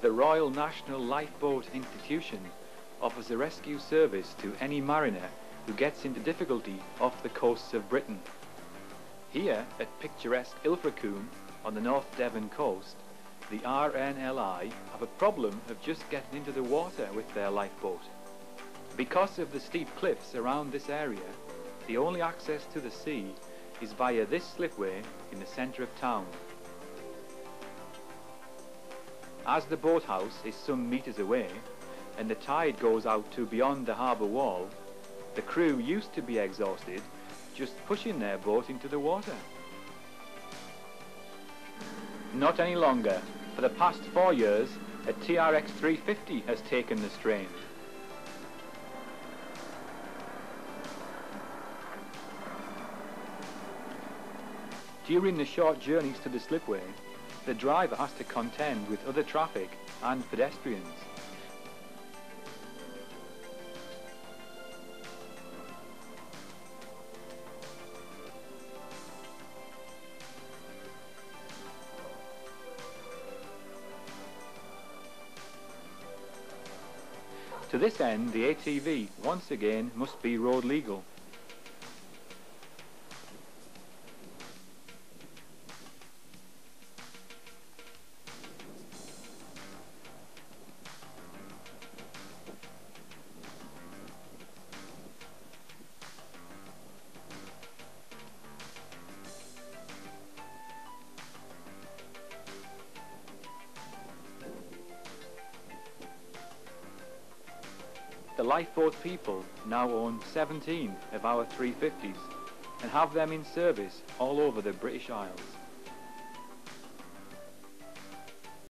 the Royal National Lifeboat Institution offers a rescue service to any mariner who gets into difficulty off the coasts of Britain. Here at picturesque Ilfracombe on the North Devon coast, the RNLI have a problem of just getting into the water with their lifeboat. Because of the steep cliffs around this area, the only access to the sea is via this slipway in the centre of town. As the boathouse is some metres away, and the tide goes out to beyond the harbour wall, the crew used to be exhausted just pushing their boat into the water. Not any longer. For the past four years, a TRX 350 has taken the strain. During the short journeys to the slipway, the driver has to contend with other traffic and pedestrians. To this end, the ATV once again must be road legal. The lifeboat people now own 17 of our 350s and have them in service all over the British Isles.